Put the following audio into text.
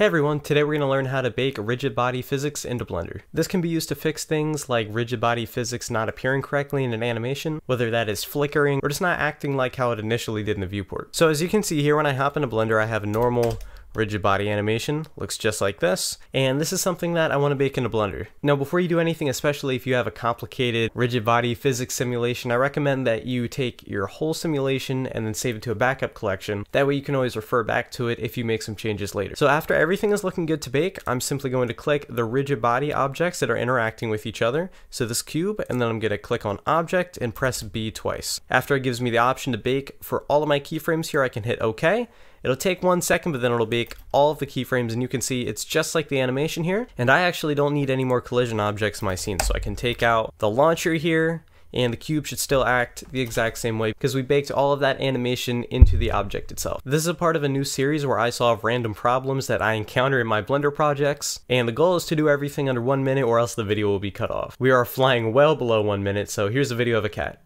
Hey everyone, today we're going to learn how to bake rigid body physics into Blender. This can be used to fix things like rigid body physics not appearing correctly in an animation, whether that is flickering or just not acting like how it initially did in the viewport. So as you can see here when I hop into Blender I have a normal rigid body animation looks just like this and this is something that I want to bake into Blender. Now before you do anything especially if you have a complicated rigid body physics simulation I recommend that you take your whole simulation and then save it to a backup collection that way you can always refer back to it if you make some changes later. So after everything is looking good to bake I'm simply going to click the rigid body objects that are interacting with each other so this cube and then I'm going to click on object and press B twice. After it gives me the option to bake for all of my keyframes here I can hit OK It'll take one second, but then it'll bake all of the keyframes, and you can see it's just like the animation here. And I actually don't need any more collision objects in my scene, so I can take out the launcher here, and the cube should still act the exact same way because we baked all of that animation into the object itself. This is a part of a new series where I solve random problems that I encounter in my Blender projects, and the goal is to do everything under one minute or else the video will be cut off. We are flying well below one minute, so here's a video of a cat.